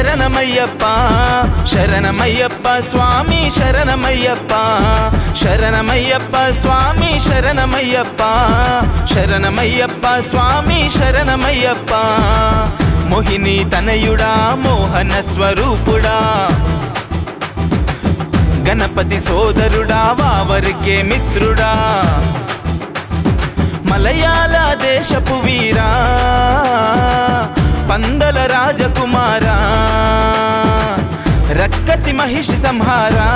శరణమయ్యప్ప శరణమయ్యప్ప స్వామి శరణమయ్యప్ప శరణమయ్యప్ప స్వామి శరణమయ్యప్ప శరణమయ్యప్ప స్వామి శరణమయ్యప్ప. మోహిని తనయుడా మోహన స్వరూపుడా. గణపతి సోదరుడా వావరికే మిత్రుడా. మలయాళ దేశపు వీరా. పందల రాజకుమారా రక్కసి మహిషి సంహారా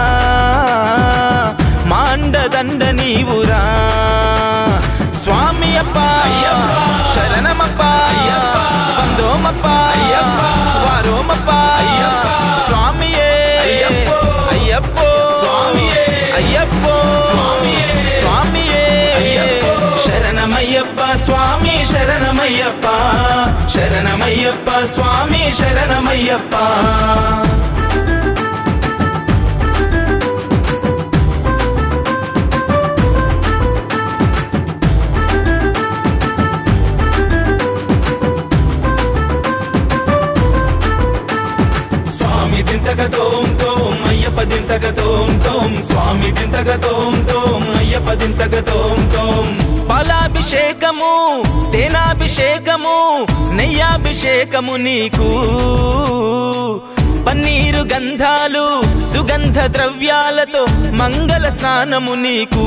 మాండదండ నీవురా. స్వామి అప్ప శరణమప్ప వందోమప్ప వారోమప్ప స్వామియే అయ్యప్పో అయ్యప్పో స్వామియే అయ్యప్పో స్వామి శరణమయ్యప్ప స్వామి శరణమయ్యప్ప. శరణమయ్యప్ప స్వామి శరణమయ్యప్ప. అయ్యప్ప దింతక తోం తోం స్వామి దింతక తోం తోం అయ్యప్ప దింతక తోం తోం. పాలాభిషేకము తేనాభిషేకము నెయ్యాభిషేకము నీకు. పన్నీరు గంధాలు సుగంధ ద్రవ్యాలతో మంగళ స్నానము నీకు.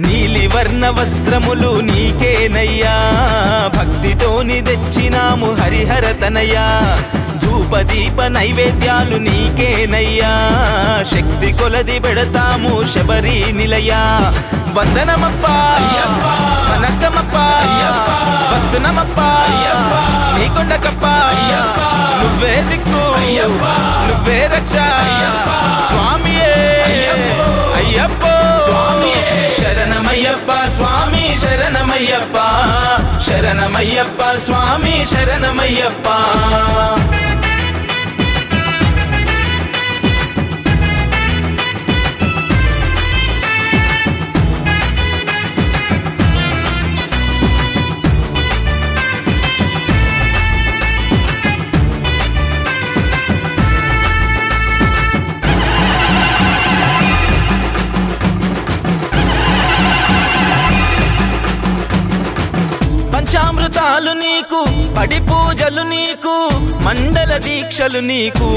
నీలి వర్ణ వస్త్రములు నీకేనయ్యా. భక్తితోని తెచ్చినాము హరిహర తనయ్యా. దీప నైవేద్యాలు నీకేనయ్యా. శక్తి కొలది పెడతాము శబరి నిలయా. వందనమప్ప వనకమప్ప వస్తునమప్ప నీకొండకప్ప నువ్వే దిక్కు నువ్వే రక్ష. స్వామియే అయ్యప్పో స్వామియే శరణమయ్యప్ప స్వామి శరణమయ్యప్ప శరణమయ్యప్ప స్వామి శరణమయ్యప్ప. పంచామృతాలు నీకు పడి పూజలు నీకు మండల దీక్షలు నీకు.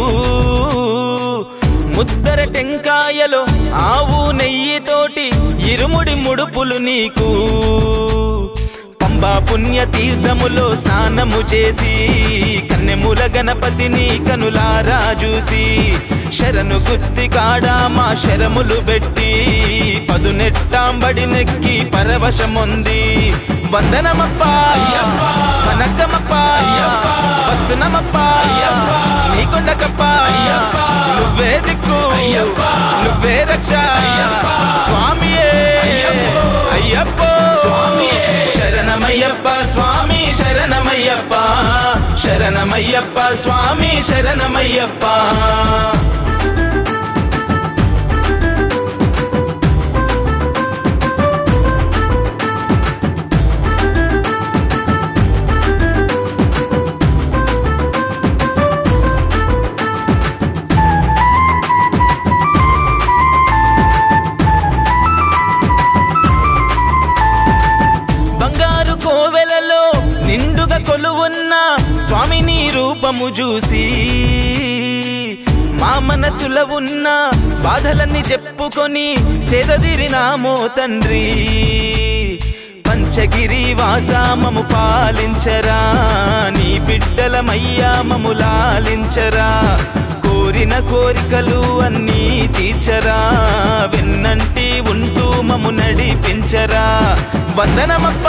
ముద్దర టెంకాయలో ఆవు నెయ్యితోటి ఇరుముడి ముడుపులు నీకు. పంబా పుణ్య తీర్థములో స్నానము చేసి కన్నెముల గణపతిని కనులారా చూసి శరణు గుత్తి కాడా మా శరములు పెట్టి పదునెట్టాంబడి నెక్కి పరవశముంది వందనమప్ప. వనకమప్ప వస్తునమప్ప. నీకొండకప్ప నువ్వే దిక్కు. నువ్వే రక్ష. స్వామియే. అయ్యప్పో. స్వామియే. శరణమయ్యప్ప. స్వామి శరణమయ్యప్ప. శరణమయ్యప్ప. స్వామి శరణమయ్యప్ప. సేదదిరినామో తండ్రి. పంచగిరి వాసామము పాలించరా. నీ బిడ్డలమయ్యా మము లాలించరా. కోరిన కోరికలు అన్నీ తీర్చరా. వెన్నంటి ఉంటూ మము నడిపించరా. వందనమప్ప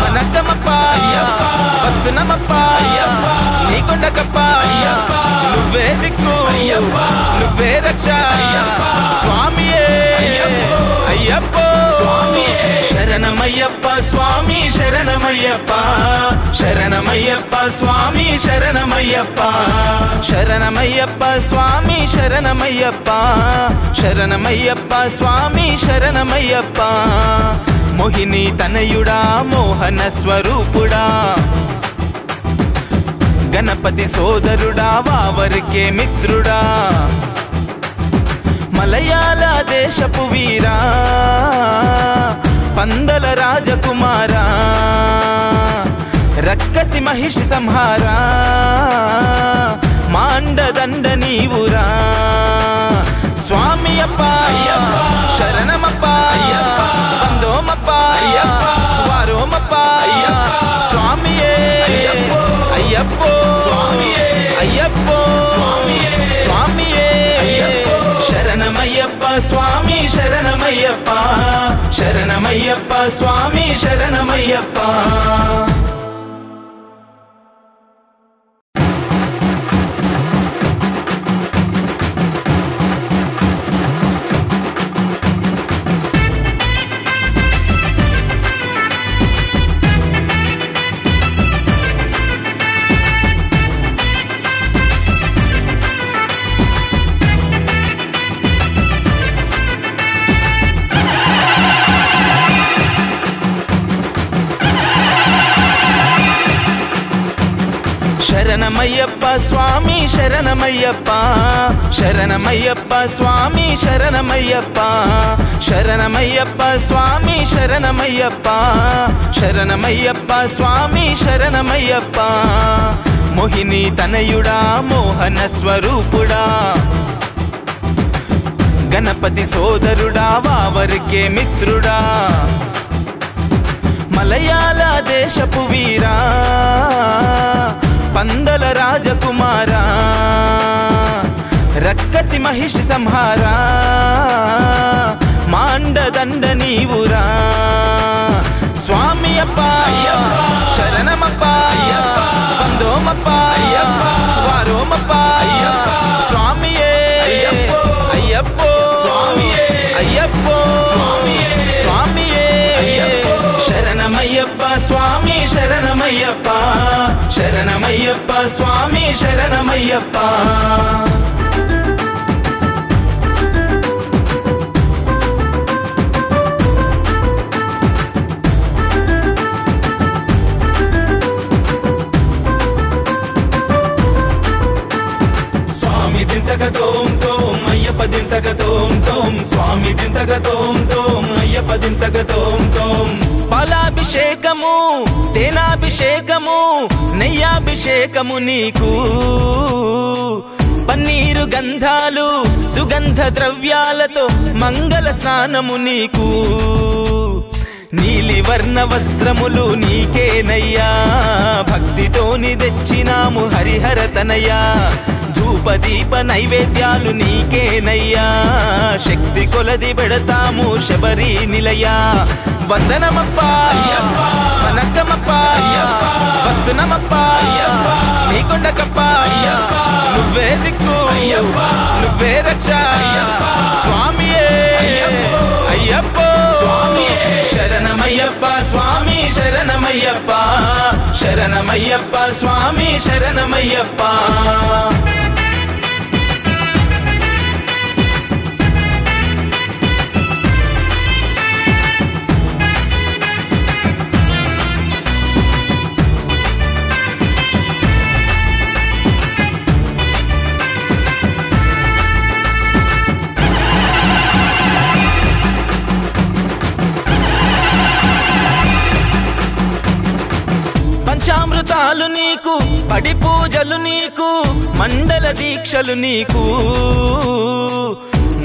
వనకమప్ప వస్తునమప్ప నీకొండకప్ప నువ్వే దిక్కు నువ్వే రక్ష స్వామియే. అయ్యప్పో స్వామియే శరణమయ్యప్ప స్వామి శరణమయ్యప్ప శరణమయ్యప్ప స్వామి శరణమయ్యప్ప శరణమయ్యప్ప స్వామి శరణమయ్యప్ప శరణమయ్యప్ప స్వామి శరణమయ్యప్ప మోహిని తనయుడా మోహన స్వరూపుడా గణపతి సోదరుడా వావరికే మిత్రుడా మలయాళ దేశపు వీరా పందల రాజకుమారా రక్కసి మహిషి సంహారా మాండదండ నీవురా. స్వామి అప్ప శరణమప్ప వందోమప్ప వారోమప్ప స్వామియే అయ్యప్పో స్వామియే అయ్యప్పో స్వామియే స్వామియే శరణమయ్యప్ప స్వామి శరణమయ్యప్ప శరణమయ్యప్ప స్వామి శరణమయ్యప్ప స్వామి శరణమయ్యప్ప శరణమయ్యప్ప స్వామి శరణమయ్యప్ప శరణమయ్యప్ప స్వామి శరణమయ్యప్ప శరణమయ్యప్ప స్వామి శరణమయ్యప్ప. మోహిని తనయుడా మోహన స్వరూపుడా. గణపతి సోదరుడా వావరికే మిత్రుడా. మలయాళ దేశపు వీరా. పందల రాజకుమారా రక్కసి మహిషి సంహారా మాండదండ నీవురా. స్వామి అప్ప శరణమప్ప వందోమప్ప వారోమప్ప స్వామియే అయ్యప్పో స్వామియే అయ్యప్పో స్వామియే స్వామియే శరణమయ్యప్ప స్వామి. శరణమయ్యప్ప శరణమయ్యప్ప స్వామి శరణమయ్యప్ప. అయ్యప్ప తోం తోం స్వామి దింతక తోం తోం అయ్యప్ప దింతక తోం తోం పాలాభిషేకము తేనాభిషేకము నెయ్యాభిషేకము నీకు. పన్నీరు గంధాలు సుగంధ ద్రవ్యాలతో మంగళ స్నానము నీకు. నీలి వర్ణ వస్త్రములు నీకేనయ్యా. భక్తితోని తెచ్చినాము హరిహర తనయ్యా. దీప నైవేద్యాలు నీకేనయ్యా. శక్తి కొలది పెడతాము శబరి నిలయా. వందనమప్ప వనక్కమప్ప వస్తునమప్ప నీకొండకప్ప నువ్వే దిక్కు నువ్వే రక్ష. స్వామియే అయ్యప్పో స్వామి శరణమయ్యప్ప స్వామి శరణమయ్యప్ప శరణమయ్యప్ప స్వామి శరణమయ్యప్ప. వ్రతాలు నీకు పడి పూజలు నీకు మండల దీక్షలు నీకు.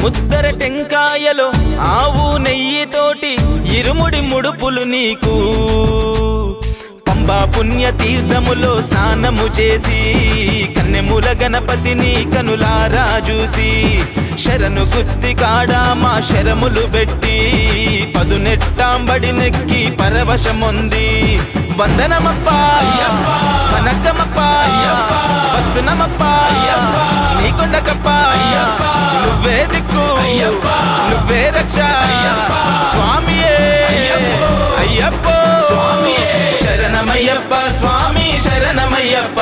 ముద్దర టెంకాయలో ఆవు నెయ్యితోటి ఇరుముడి ముడుపులు నీకు. పంబా పుణ్య తీర్థములో స్నానము చేసి కన్నెముల గణపతిని కనులారా చూసి శరణు గుత్తి కాడా మా శరములు పెట్టి పదునెట్టాంబడి నెక్కి పరవశముంది వందనమప్ప. వనక్కమప్ప వస్తునమప్ప. నీకొండకప్ప నువ్వే దిక్కు. నువ్వే రక్ష. స్వామియే. అయ్యప్పో. స్వామియే. శరణమయ్యప్ప. స్వామి శరణమయ్యప్ప.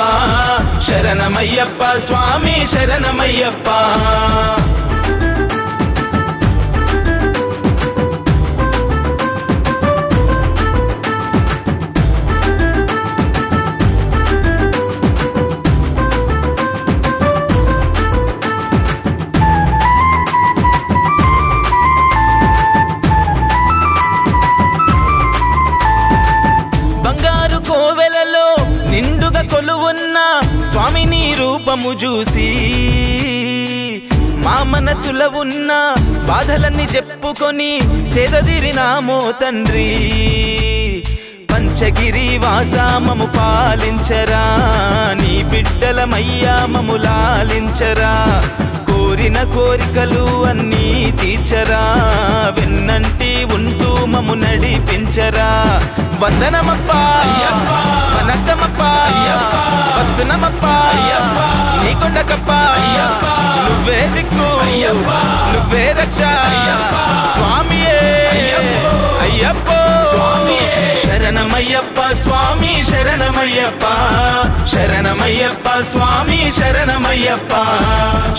శరణమయ్యప్ప. స్వామి శరణమయ్యప్ప. రూపము చూసి మా మనసుల ఉన్న బాధలన్నీ చెప్పుకొని సేదదిరినామో తండ్రి. పంచగిరి వాసామము పాలించరా నీ బిడ్డలమయ్యా మము లాలించరా. కోరిన కోరికలు అన్నీ తీర్చరా. వెన్నంటి ఉంటూ మము నడిపించరా. వందనమప్పా నీ కొండకప్పా నువ్వే దిక్కు నువ్వే రక్ష స్వామియే. అయ్యప్ప శరణమయ్యప్ప స్వామి శరణమయ్యప్ప శరణమయ్యప్ప స్వామి శరణమయ్యప్ప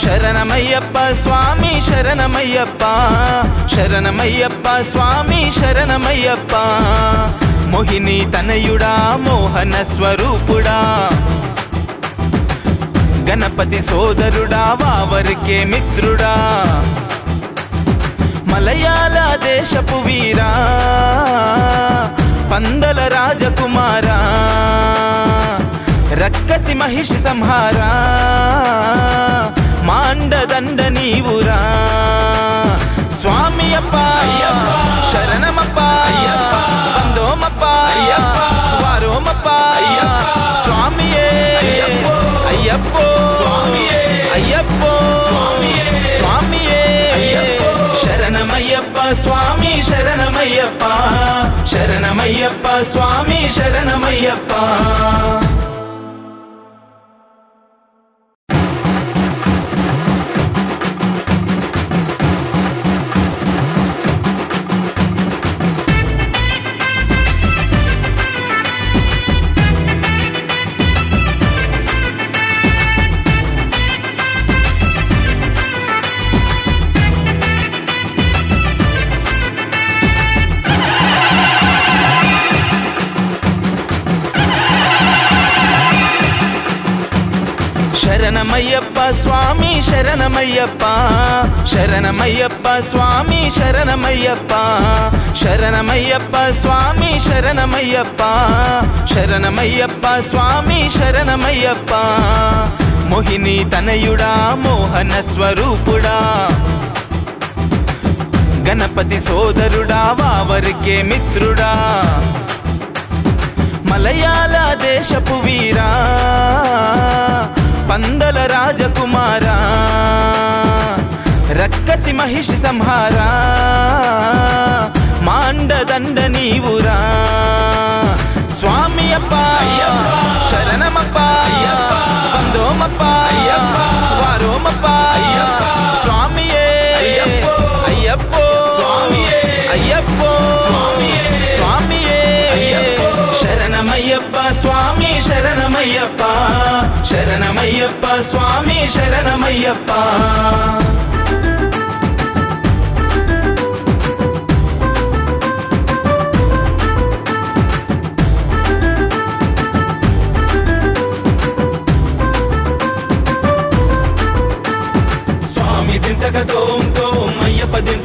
శరణమయ్యప్ప స్వామి శరణమయ్యప్ప శరణమయ్యప్ప స్వామి శరణమయ్యప్ప మోహిని తనయుడా మోహన స్వరూపుడా గణపతి సోదరుడా వావరికే మిత్రుడా మలయాళ దేశపు వీరా పందల రాజకుమారా రక్కసి మహిషి సంహారా మాండదండ నీవురా. స్వామి అప్ప శరణమప్ప వందోమప్ప వారోమప్ప స్వామియే అయ్యప్పో స్వామియే అయ్యప్పో స్వామియే స్వామియే స్వామి శరణమయ్యప్ప శరణమయ్యప్ప స్వామి శరణమయ్యప్ప శరణమయ్యప్ప శరణమయ్యప్ప శరణమయ్యప్ప స్వామి శరణమయ్యప్ప శరణమయ్యప్ప స్వామి శరణమయ్యప్ప శరణమయ్యప్ప స్వామి శరణమయ్యప్ప. మోహిని తనయుడా మోహన స్వరూపుడా. గణపతి సోదరుడా వావరికే మిత్రుడా. మలయాళ దేశపు వీరా. పందల రాజకుమారా రక్కసి మహిషి సంహారా మాండదండ నీవురా. స్వామి అప్ప శరణమప్ప వందోమప్ప. శరణమయ్యప్ప శరణమయ్యప్ప స్వామి శరణమయ్యప్ప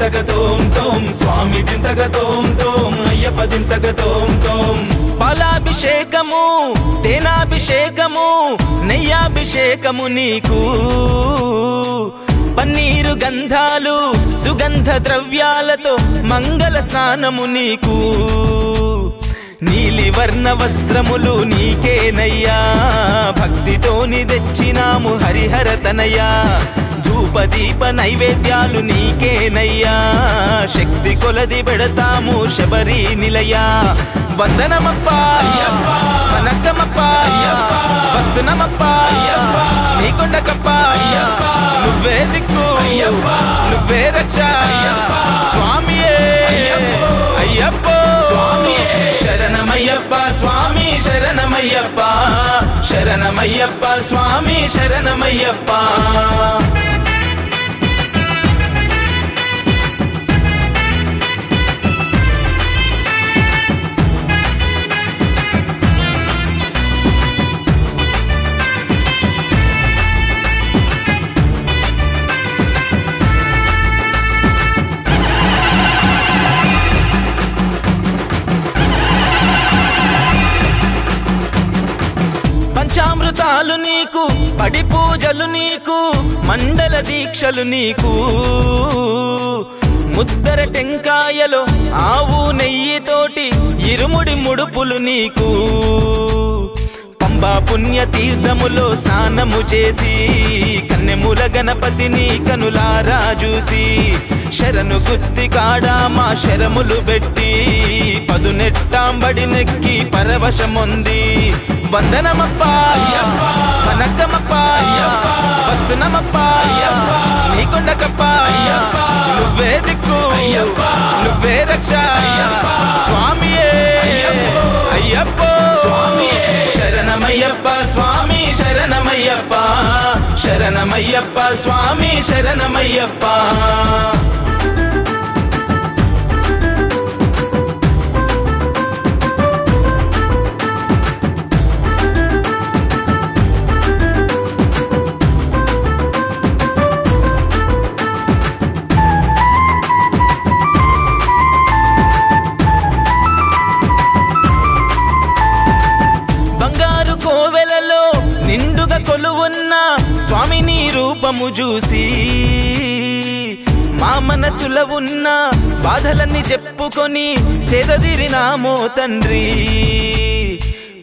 అయ్యప్ప తోం తోం స్వామి దింతక తోం తోం అయ్యప్ప దింతక తోం తోం పాలాభిషేకము తేనాభిషేకము నెయ్యాభిషేకము నీకు. పన్నీరు గంధాలు సుగంధ ద్రవ్యాలతో మంగళ స్నానము నీకు. నీలి వర్ణ వస్త్రములు నీకేనయ్యా. భక్తితోని తెచ్చినాము హరిహర తనయ్యా. ధూపదీప నైవేద్యాలు నీకేనయ్యా. శక్తి కొలది పెడతాము శబరి నిలయా. వందనమప్ప వనక్కమప్ప వస్తునమప్ప నీకొండకప్ప నువ్వే దిక్కు నువ్వే రక్ష. స్వామియే అయ్యప్ప స్వామియే శరణమయ్యప్ప స్వామి శరణమయ్యప్ప. శరణమయ్యప్ప స్వామి శరణమయ్యప్ప. నీకు పడి పూజలు నీకు మండల దీక్షలు నీకు. ముద్దర టెంకాయలో ఆవు నెయ్యితోటి ఇరుముడి ముడుపులు నీకు. పంబా పుణ్య తీర్థములో స్నానము చేసి కన్నెముల గణపతిని కనులారా చూసి శరణు గుత్తి కాడా మా శరములు పెట్టి పదునెట్టాంబడి నెక్కి పరవశముంది వందనమప్ప. వనక్కమప్ప వస్తునమప్ప నీకొండకప్ప నువ్వే దిక్కు. నువ్వే రక్ష. స్వామియే. అయ్యప్ప. స్వామియే. శరణమయ్యప్ప. స్వామి శరణమయ్యప్ప. శరణమయ్యప్ప. స్వామి శరణమయ్యప్ప. చూసి మా మనసులో ఉన్న బాధలన్నీ చెప్పుకొని సేదదిరినామో తండ్రి.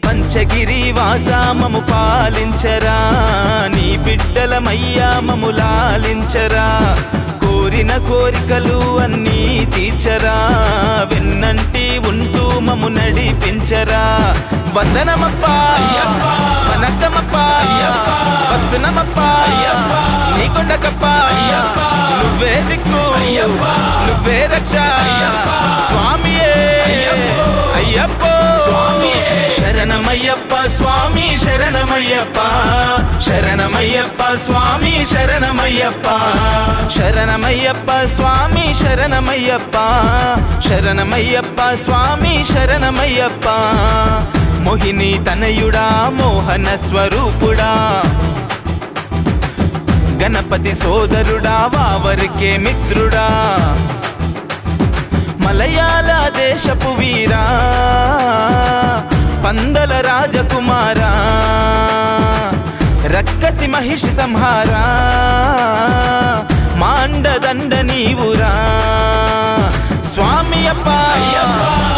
పంచగిరి వాసామము పాలించరా నీ బిడ్డలమయ్యా మము లాలించరా. కోరిన కోరికలు అన్నీ తీర్చరా. వెన్నంటి ఉంటూ మము నడిపించరా. వందనమప్ప వనక్కమప్ప వస్తునమప్ప నీకొండకప్ప నువ్వే దిక్కు నువ్వే రక్ష స్వామియే. అయ్యప్ప స్వామియే శరణమయ్యప్ప స్వామి శరణమయ్యప్ప శరణమయ్యప్ప స్వామి శరణమయ్యప్ప శరణమయ్యప్ప స్వామి శరణమయ్యప్ప శరణమయ్యప్ప స్వామి శరణమయ్యప్ప మోహిని తనయుడా మోహన స్వరూపుడా గణపతి సోదరుడా వావరికే మిత్రుడా మలయాళ దేశపు వీరా పందల రాజకుమారా రక్కసి మహిషి సంహారా మాండదండ నీవురా. స్వామి అప్ప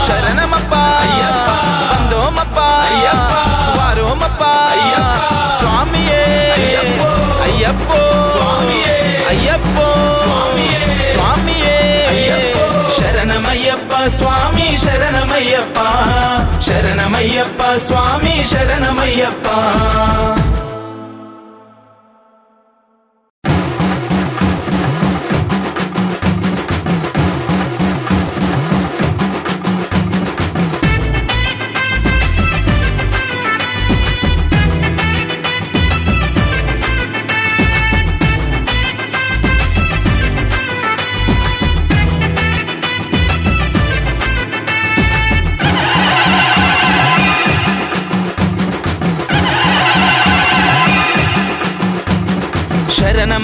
శరణమప్ప వందోమప్ప వారోమప్ప స్వామియే అయ్యప్పో స్వామియే అయ్యప్పో స్వామియే స్వామియే శరణమయ్యప్ప స్వామి శరణమయ్యప్ప శరణమయ్యప్ప స్వామి శరణమయ్యప్ప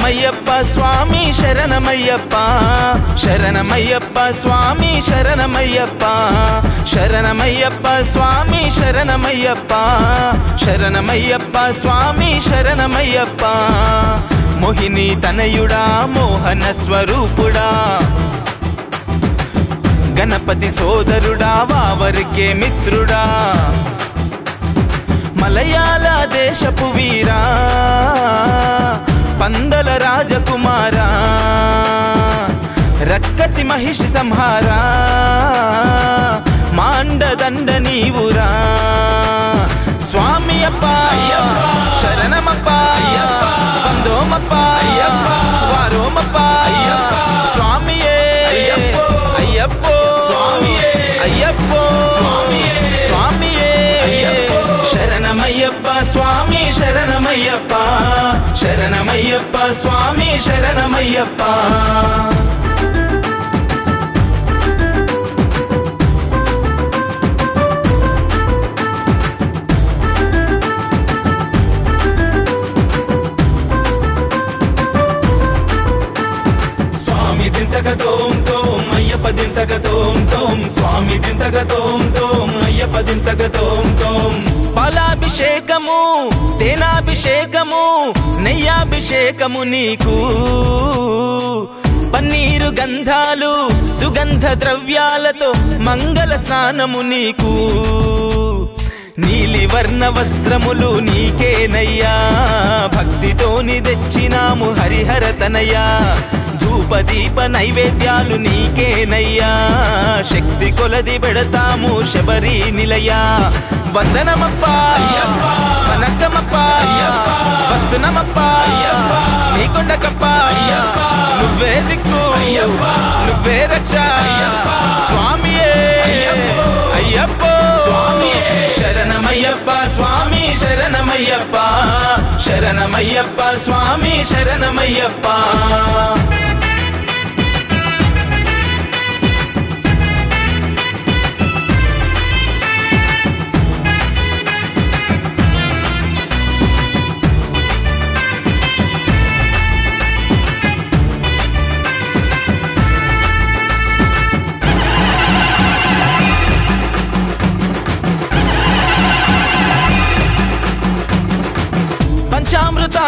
శరణమయ్యప్ప స్వామి శరణమయ్యప్ప. శరణమయ్యప్ప స్వామి శరణమయ్యప్ప. శరణమయ్యప్ప స్వామి శరణమయ్యప్ప. శరణమయ్యప్ప స్వామి శరణమయ్యప్ప. మోహిని తనయుడా మోహన స్వరూపుడా. గణపతి సోదరుడా వావరికే మిత్రుడా. మలయాళ దేశపు వీరా. పందల రాజకుమారా రక్కసి మహిషి సంహారా మాండదండ నీవురా. స్వామి అప్ప శరణమప్ప వందోమప్ప వారోమప్ప స్వామియే అయ్యప్పో స్వామియే అయ్యప్పో స్వామియే స్వామియే శరణమయ్యప్ప స్వామి. శరణమయ్యప్ప శరణమయ్యప్ప స్వామి శరణమయ్యప్ప. స్వామి దింతక అయ్యప్ప దింతగ తోం తోం స్వామి దింతగ తోం తోం అయ్యప్ప దింతగ తోం తోం. పాలాభిషేకము తేనాభిషేకము నెయ్యాభిషేకము నీకు. పన్నీరు గంధాలు సుగంధ ద్రవ్యాలతో మంగళ స్నానము నీకు. నీలి వర్ణ వస్త్రములు నీకేనయ్యా. భక్తితోని తెచ్చినాము హరిహర తనయ్యా. ధూపదీప నైవేద్యాలు నీకేనయ్యా. శక్తి కొలది పెడతాము శబరి నిలయ. వందనమప్ప కనకమప్ప వస్తునమప్ప నీకొండకప్ప నువ్వే దిక్కు నువ్వే రక్ష. స్వామియే అయ్యప్ప స్వామియే శరణమయ్యప్ప స్వామి శరణమయ్యప్ప శరణమయ్యప్ప స్వామి శరణమయ్యప్ప.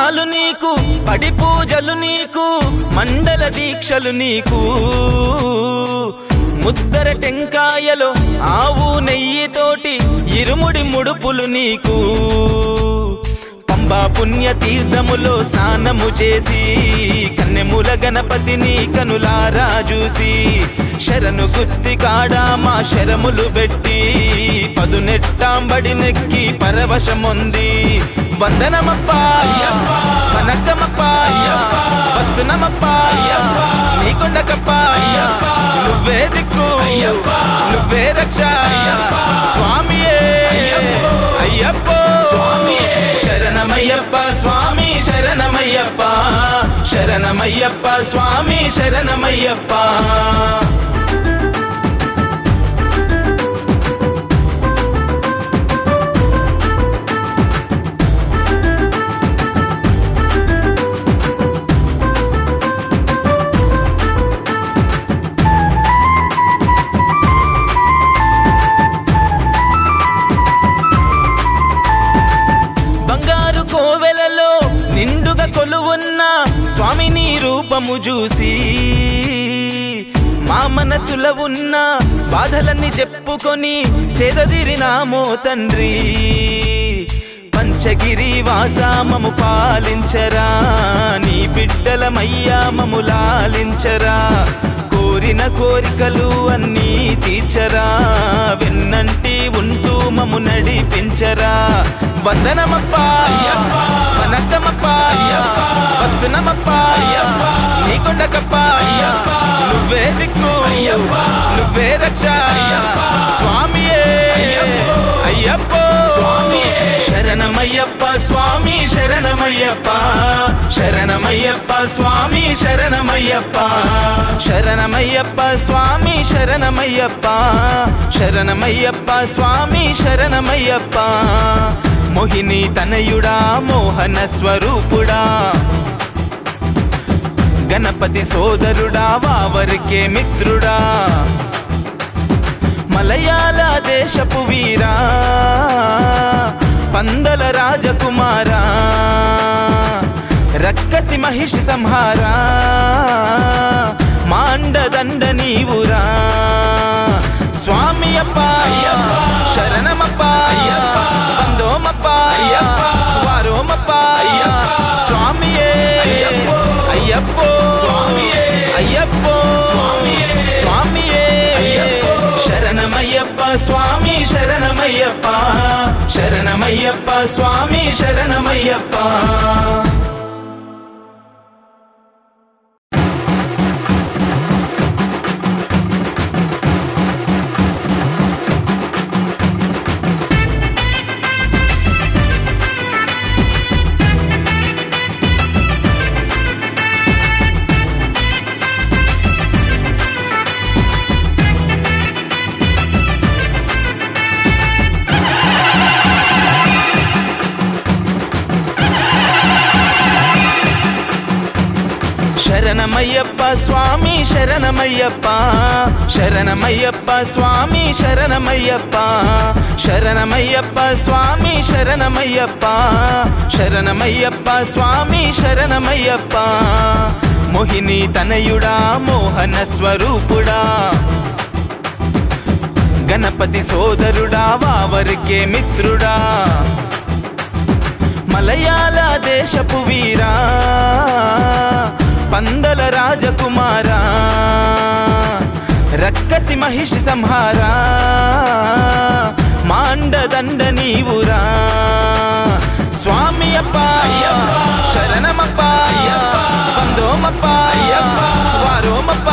పంచామృతాలు నీకు పడి పూజలు నీకు మండల దీక్షలు నీకు. ముద్దర టెంకాయలో ఆవు నెయ్యితోటి ఇరుముడి ముడుపులు నీకు. పంబా పుణ్య తీర్థములో స్నానము చేసి కన్నెముల గణపతిని కనులారా చూసి శరణు గుత్తి కాడా మా శరములు పెట్టి పదునెట్టాంబడి నెక్కి పరవశముంది వందనమప్ప. వనక్కమప్ప వస్తునమప్ప. నీకొండకప్ప. నువ్వే దిక్కు. నువ్వే రక్ష. స్వామియే. అయ్యప్ప. స్వామియే. శరణమయ్యప్ప. స్వామి శరణమయ్యప్ప. శరణమయ్యప్ప. స్వామి శరణమయ్యప్ప. రూపము చూసి మా మనసులో ఉన్న బాధలన్నీ చెప్పుకొని సేదదిరినామో తండ్రి. పంచగిరి వాసామము పాలించరా నీ బిడ్డలమయ్యా మము లాలించరా. కోరిన కోరికలు అన్నీ తీర్చరా. వెన్నంటి ఉంటూ మము నడిపించరా. వందనమప్ప వస్తునమప్ప నీకొండకప్ప నువ్వే దిక్కు నువ్వే రక్ష స్వామియే. అయ్యప్ప స్వామియే శరణమయ్యప్ప స్వామి శరణమయ్యప్ప శరణమయ్యప్ప స్వామి శరణమయ్యప్ప శరణమయ్యప్ప స్వామి శరణమయ్యప్ప శరణమయ్యప్ప స్వామి శరణమయ్యప్ప మోహిని తనయుడా మోహన స్వరూపుడా గణపతి సోదరుడా వావరికే మిత్రుడా మలయాళ దేశపు వీరా పందల రాజకుమారా రక్కసి మహిషి సంహారా మాండదండ నీవురా. స్వామి అప్ప శరణమప్ప వందోమప్ప వారోమప్ప స్వామియే అయ్యప్పో. స్వామి శరణమయ్యప్ప శరణమయ్యప్ప స్వామి శరణమయ్యప్ప శరణమయ్యప్ప శరణమయ్యప్ప శరణమయ్యప్ప స్వామి శరణమయ్యప్ప శరణమయ్యప్ప స్వామి శరణమయ్యప్ప శరణమయ్యప్ప స్వామి శరణమయ్యప్ప. మోహిని తనయుడా మోహన స్వరూపుడా. గణపతి సోదరుడా వావరికే మిత్రుడా. మలయాళ దేశపు వీరా. రక్కసి మహిషి సంహారా మాండదండ నీవురా స్వామి అప్ప శరణమప్ప వందోమప్ప వారోమప్ప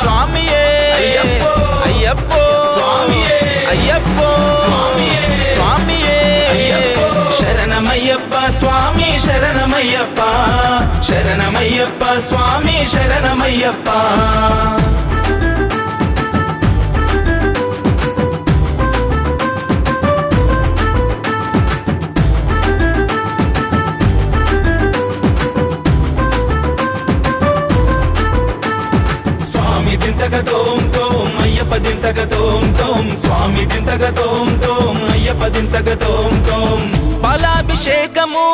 స్వామియే అయ్యప్పో అయ్యప్పో స్వామియే అయ్యప్పో స్వామియే స్వామియే శరణమయ్యప్ప స్వామి శరణమయ్యప్ప శరణమయ్యప్ప స్వామి అయ్యప్ప దింతక తోం తోం స్వామి దింతక తోం తోం అయ్యప్ప దింతక తోం తోం. పాలాభిషేకము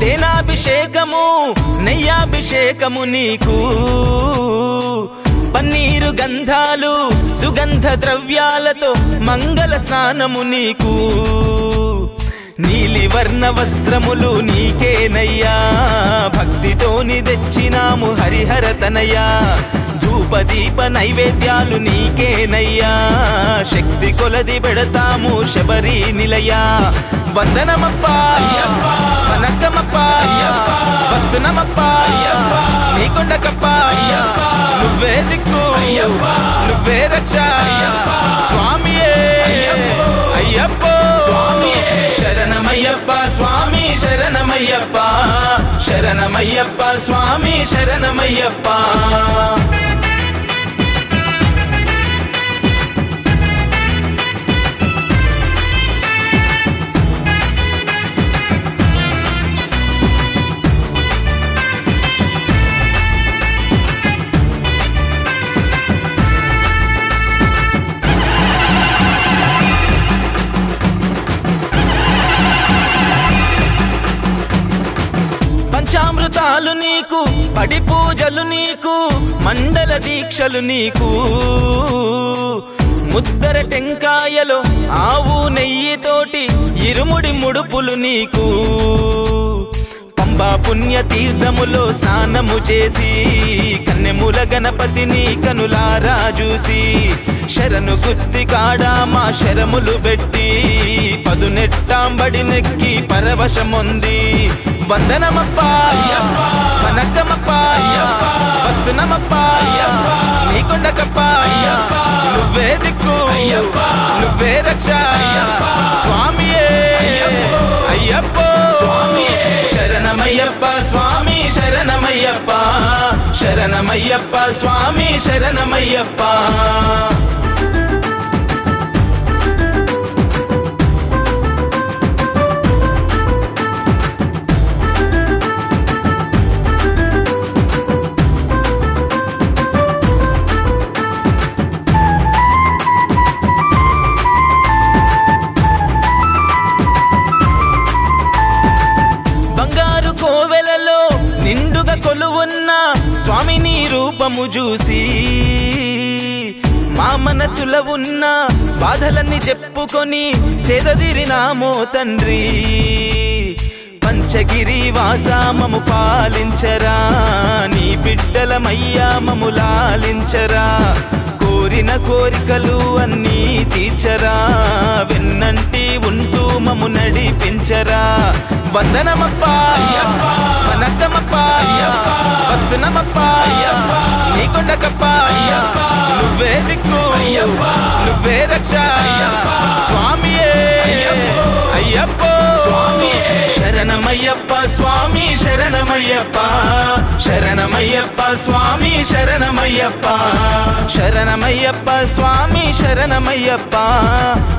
తేనాభిషేకము నెయ్యాభిషేకము నీకు. పన్నీరు గంధాలు సుగంధ ద్రవ్యాలతో మంగళ స్నానము నీకు. నీలి వర్ణ వస్త్రములు నీకేనయ్యా. భక్తితోని తెచ్చినాము హరిహర తనయ్యా. దీప నైవేద్యాలు నీకేనయ్యా. శక్తి కొలది పెడతాము శబరి నిలయా. వందనమప్ప వనకమప్ప వస్తునమప్ప నీకొండకప్ప నువ్వే దిక్కు నువ్వే రక్ష స్వామియే అయ్యప్ప స్వామియే శరణమయ్యప్ప స్వామి శరణమయ్యప్ప శరణమయ్యప్ప స్వామి శరణమయ్యప్ప. పంచామృతాలు నీకు పడి పూజలు నీకు మండల దీక్షలు నీకు. ముద్దర టెంకాయలో ఆవు నెయ్యితోటి ఇరుముడి ముడుపులు నీకు. పంబా పుణ్య తీర్థములో స్నానము చేసి కన్నెముల గణపతిని కనులారా చూసి శరణు గుత్తి కాడా మా శరములు పెట్టి పదునెట్టాంబడి నెక్కి పరవశముంది వందనమప్ప. వనకమప్ప వస్తునమప్ప నీకొండకప్ప. నువ్వే దిక్కు. నువ్వే రక్ష. స్వామియే. అయ్యప్ప. స్వామియే. శరణమయ్యప్ప. స్వామి శరణమయ్యప్ప. శరణమయ్యప్ప. స్వామి శరణమయ్యప్ప. చూసి మా మనసులో ఉన్న బాధలన్నీ చెప్పుకొని సేదదిరినామో తండ్రి. పంచగిరి వాసామము పాలించరా నీ బిడ్డలమయ్యా మము లాలించరా. కోరిన కోరికలు అన్నీ తీర్చరా. వెన్నంటి ఉంటూ మము నడిపించరా. వందనమప్ప వస్తునమప్ప నువ్వే దిక్కు నువ్వే రక్ష. శరణమయ్యప్ప స్వామి శరణమయ్యప్ప. శరణమయ్యప్ప స్వామి శరణమయ్యప్ప. శరణమయ్యప్ప స్వామి శరణమయ్యప్ప.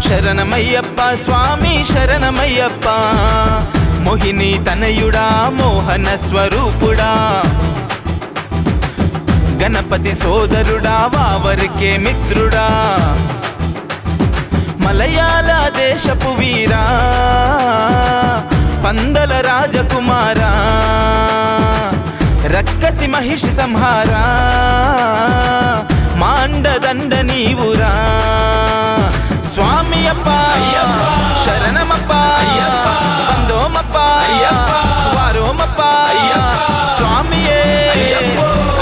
శరణమయ్యప్ప స్వామి శరణమయ్యప్ప. మోహిని తనయుడా మోహన స్వరూపుడా. గణపతి సోదరుడా వావరికే మిత్రుడా. మలయాళ దేశపు వీరా. పందల రాజకుమారా రక్కసి మహిషి సంహారా మాండదండ నీవురా. స్వామి అప్ప శరణమప్ప వందోమప్ప వారోమప్ప స్వామియే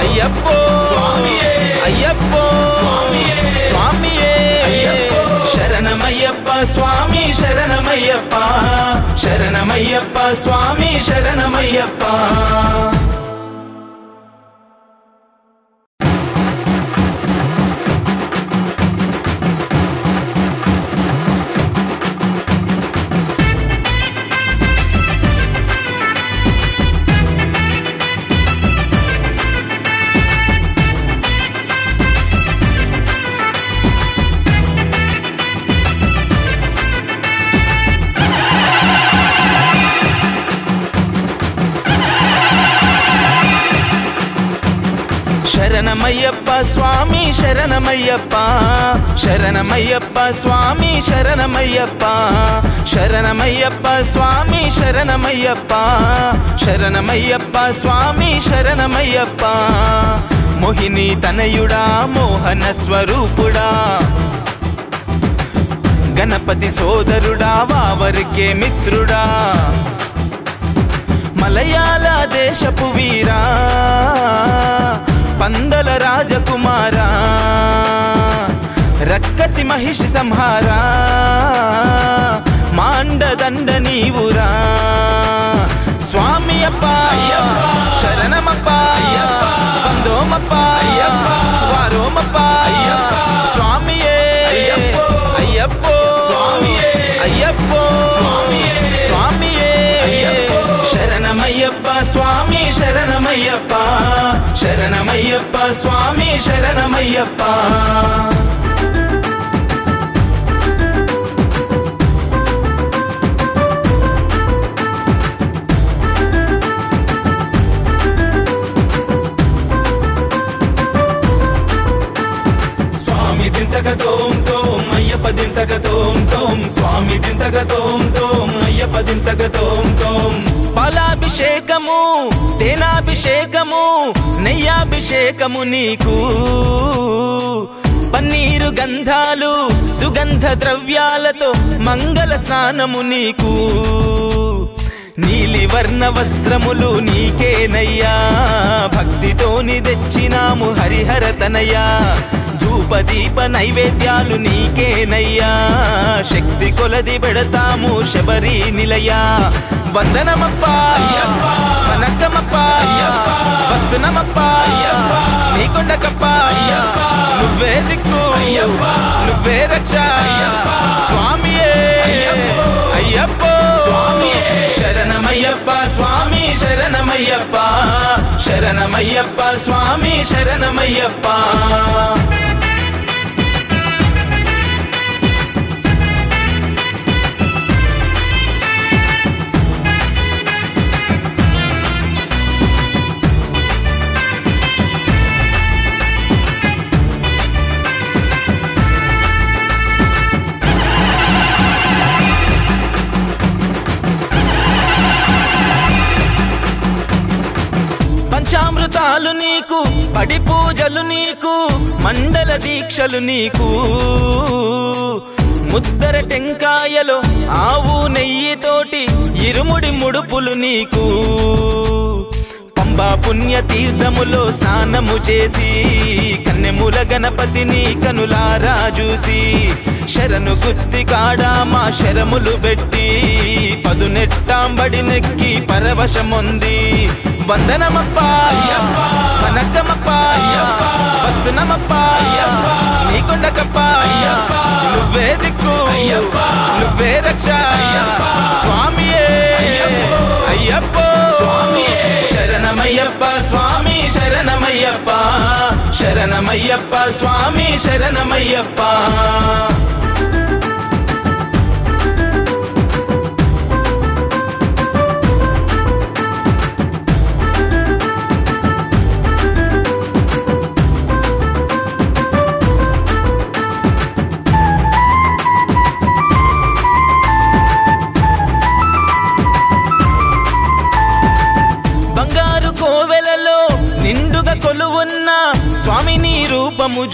అయ్యప్పో స్వామియే అయ్యప్పో స్వామియే స్వామియే శరణమయ్యప్ప స్వామి శరణమయ్యప్ప శరణమయ్యప్ప స్వామి శరణమయ్యప్ప శరణమయ్యప్ప స్వామి శరణమయ్యప్ప శరణమయ్యప్ప స్వామి శరణమయ్యప్ప శరణమయ్యప్ప స్వామి శరణమయ్యప్ప శరణమయ్యప్ప స్వామి శరణమయ్యప్ప. మోహిని తనయుడా మోహన స్వరూపుడా. గణపతి సోదరుడా వావరికే మిత్రుడా. మలయాళ దేశపు వీరా. పందల రాజకుమారా రక్కసి మహిషి సంహారా మాండదండ నీవురా. స్వామి అప్ప శరణమప్ప వందోమప్ప వారోమప్ప స్వామియే అయ్యప్పో స్వామియే అయ్యప్పో స్వామియే స్వామియే. శరణమయ్యప్ప స్వామి శరణమయ్యప్ప. శరణమయ్యప్ప స్వామి శరణమయ్యప్ప. స్వామి దింతక తోం తోం అయ్యప్ప దింతక తోం తోం. స్వామి దింతక తోం తోం అయ్యప్ప దింతక తోం తోం. పాలాభిషేకము తేనాభిషేకము నెయ్యాభిషేకము నీకు. పన్నీరు గంధాలు సుగంధ ద్రవ్యాలతో మంగళ స్నానము నీకు. నీలి వర్ణ వస్త్రములు నీకేనయ్యా. భక్తితోని తెచ్చినాము హరిహర తనయ్యా. ధూపదీప నైవేద్యాలు నీకేనయ్యా. శక్తి కొలది పెడతాము శబరి నిలయ. వందనమప్ప వనకమప్ప వస్తునమప్ప నీకొండకప్ప. నువ్వే దిక్కు నువ్వే రక్ష. స్వామియే అయ్యప్పో స్వామియే శరణమయ్యప్ప స్వామి శరణమయ్యప్ప శరణమయ్యప్ప స్వామి శరణమయ్యప్ప. పడి పూజలు నీకు మండల దీక్షలు నీకు. ముద్దర టెంకాయలో ఆవు నెయ్యితోటి ఇరుముడి ముడుపులు నీకు. పంబా పుణ్య తీర్థములో స్నానము చేసి కన్నెముల గణపతిని కనులారా చూసి. శరణు గుత్తి కాడా మా శరములు పెట్టి పదునెట్టాంబడి నెక్కి పరవశముంది వందనమప్ప. వనకమప్ప వస్తునమప్ప నీకొండకప్ప నువ్వే దిక్కు. నువ్వే రక్ష. స్వామియే. అయ్యప్పో. స్వామియే. శరణమయ్యప్ప. స్వామి శరణమయ్యప్ప. శరణమయ్యప్ప. స్వామి శరణమయ్యప్ప.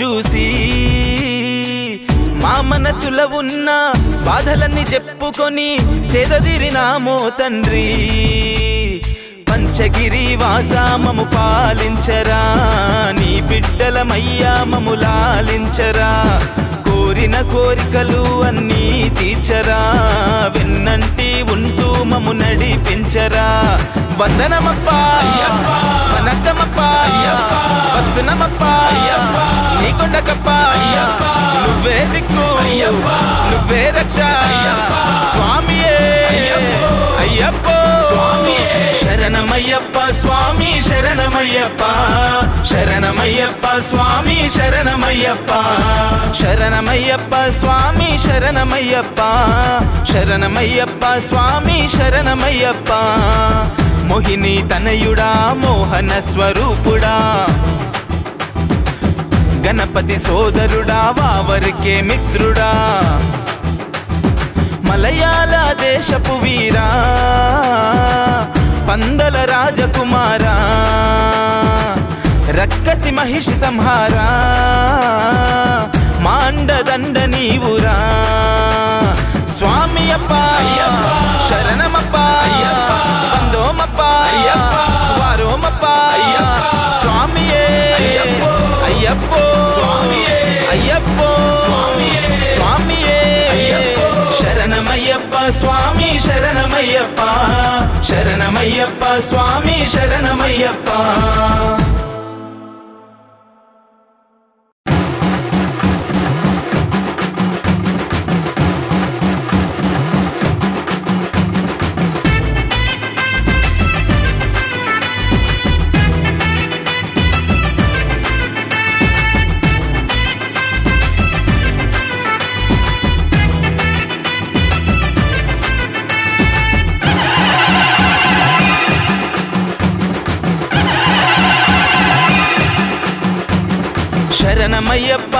చూసి మా మనసులో ఉన్న బాధలన్నీ చెప్పుకొని సేదదిరినామో తండ్రి. పంచగిరి వాసామము పాలించరా నీ బిడ్డలమయ్యా మము లాలించరా. కోరిన కోరికలు అన్నీ తీర్చరా. వెన్నంటి ఉంటూ మము నడిపించరా. వందనమప్పా నీ కొండకప్పా నువ్వే దిక్కు నువ్వే రక్ష స్వామియే. అయ్యప్ప స్వామియే శరణమయ్యప్ప స్వామి శరణమయ్యప్ప శరణమయ్యప్ప స్వామి శరణమయ్యప్ప శరణమయ్యప్ప స్వామి శరణమయ్యప్ప శరణమయ్యప్ప స్వామి శరణమయ్యప్ప మోహిని తనయుడా మోహన స్వరూపుడా గణపతి సోదరుడా వావరికే మిత్రుడా మలయాళ దేశపు వీరా పందల రాజకుమారా రక్కసి మహిషి సంహారా మాండదండ నీవురా. స్వామి అప్ప శరణమప్ప వందోమప్ప వారోమప్ప స్వామియే అయ్యప్పో స్వామియే అయ్యప్పో స్వామియే స్వామియే శరణమయ్యప్ప స్వామి శరణమయ్యప్ప శరణమయ్యప్ప స్వామి శరణమయ్యప్ప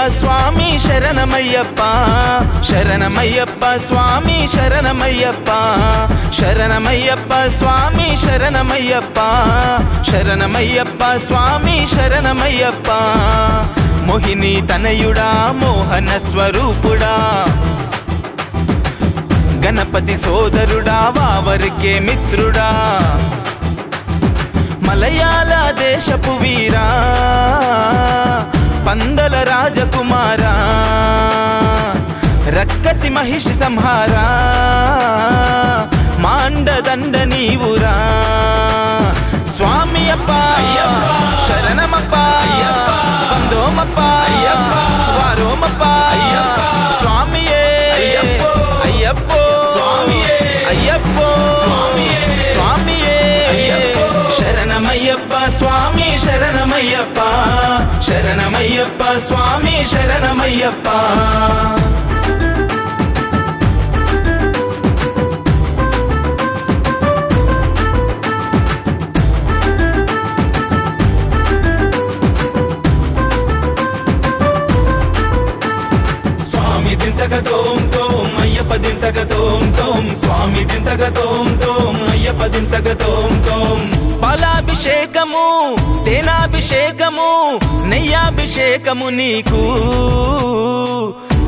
స్వామి శరణమయ్యప్ప శరణమయ్యప్ప స్వామి శరణమయ్యప్ప శరణమయ్యప్ప స్వామి శరణమయ్యప్ప శరణమయ్యప్ప స్వామి శరణమయ్యప్ప. మోహిని తనయుడా మోహన స్వరూపుడా. గణపతి సోదరుడా వావరికే మిత్రుడా. మలయాళ దేశపు వీరా. పందల రాజకుమారా రక్కసి మహిషి సంహారా మాండదండ నీవురా. స్వామి అప్ప శరణమప్ప వందోమప్ప వారోమప్ప స్వామియే అయ్యప్పో స్వామియే. అయ్యప్పో. శరణమయ్యప్ప స్వామి శరణమయ్యప్ప శరణమయ్యప్ప స్వామి శరణమయ్యప్ప అయ్యప్ప తోం తోం స్వామి దింతక తోం తోం అయ్యప్ప దింతక తోం తోం. పాలాభిషేకము తేనాభిషేకము నెయ్యాభిషేకము నీకు.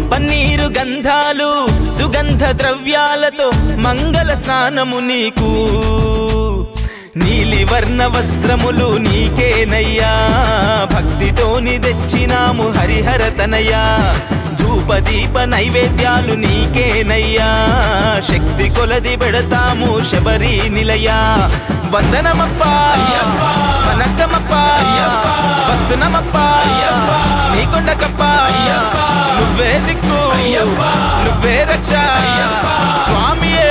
పన్నీరు గంధాలు సుగంధ ద్రవ్యాలతో మంగళ స్నానము నీకు. నీలి వర్ణ వస్త్రములు నీకేనయ్యా. భక్తితోని తెచ్చినాము హరిహర తనయ్యా. దీప నైవేద్యాలు నీకేనయ్యా. శక్తి కొలది పెడతాము శబరి నిలయ. వందనమప్ప వనక్కమప్ప వస్తునమప్ప నీకొండకప్ప. నువ్వే దిక్కు నువ్వే రక్ష. స్వామియే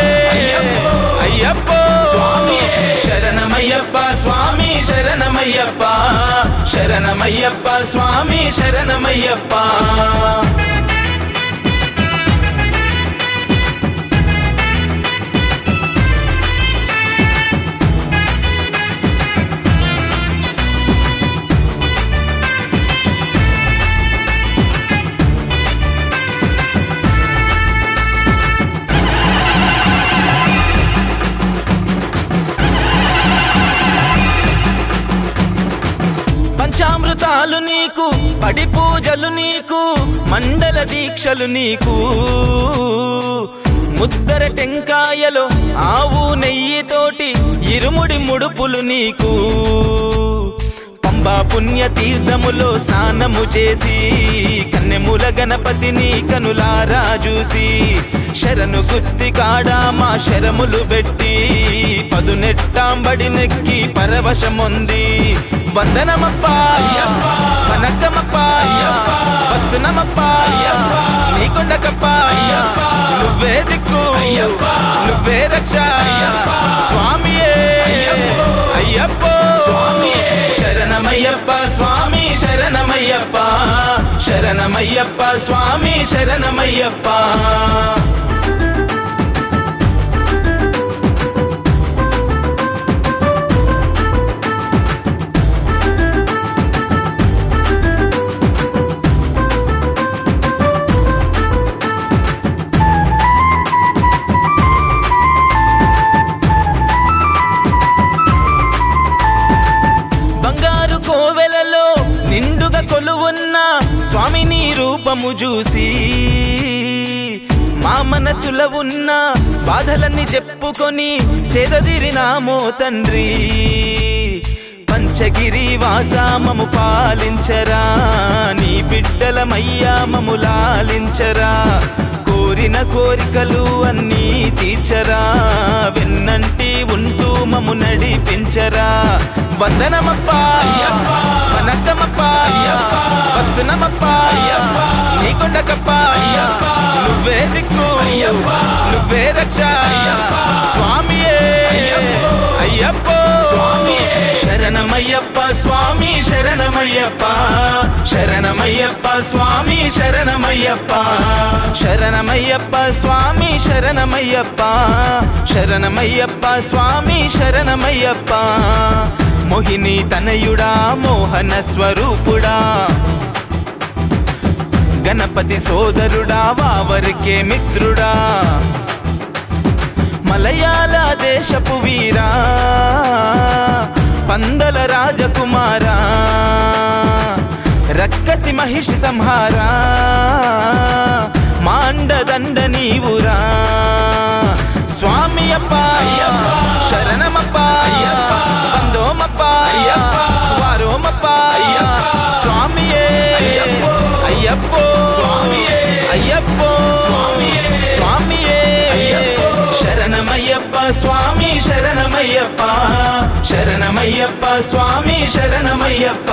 అయ్యప్ప స్వామి శరణమయ్యప్ప స్వామి శరణమయ్యప్ప శరణమయ్యప్ప స్వామి శరణమయ్యప్ప. పంచామృత నీకు పడి పూజలు నీకు మండల దీక్షలు నీకు. ముద్దర టెంకాయలో ఆవు నెయ్యితోటి ఇరుముడి ముడుపులు నీకు. పంబా పుణ్య తీర్థములో స్నానము చేసి కన్నెముల గణపతిని కనులారా చూసి శరణు గుత్తి కాడా మా శరములు పెట్టి పదునెట్టాంబడి నెక్కి పరవశముంది వందనమప్ప. వనక్కమప్ప వస్తునమప్ప. నీకొండకప్ప. నువ్వే దిక్కు. నువ్వే రక్ష. స్వామియే. అయ్యప్ప. స్వామియే. శరణమయ్యప్ప. స్వామి శరణమయ్యప్ప. శరణమయ్యప్ప. స్వామి శరణమయ్యప్ప. రూపము చూసి మా మనసులో ఉన్న బాధలన్నీ చెప్పుకొని సేదదిరినామో తండ్రి. పంచగిరి వాసామము పాలించరా నీ బిడ్డలమయ్యా మము లాలించరా. కోరిన కోరికలు అన్నీ తీర్చరా వెన్నంటి ఉంటూ మము నడిపించరా. వందనమప్ప వనక్కమప్ప వస్తునమప్ప నీకొండకప్ప నువ్వే దిక్కు. నువ్వే రక్ష. స్వామియే. అయ్యప్ప. శరణమయ్యప్ప స్వామి శరణమయ్యప్ప. శరణమయ్యప్ప స్వామి శరణమయ్యప్ప. శరణమయ్యప్ప స్వామి శరణమయ్యప్ప. శరణమయ్యప్ప స్వామి శరణమయ్యప్ప. మోహిని తనయుడా మోహన స్వరూపుడా. గణపతి సోదరుడా వావరికే మిత్రుడా. మలయాళ దేశపు వీరా పందల రాజకుమారా. రక్కసి మహిషి సంహారా మాండదండ నీవురా. స్వామి అప్ప శరణమప్ప. వందోమప్ప వారోమప్ప స్వామియే అయ్యప్పో స్వామియే అయ్యప్పో స్వామియే స్వామియే శరణమయ్యప్ప స్వామి శరణమయ్యప్ప శరణమయ్యప్ప స్వామి శరణమయ్యప్ప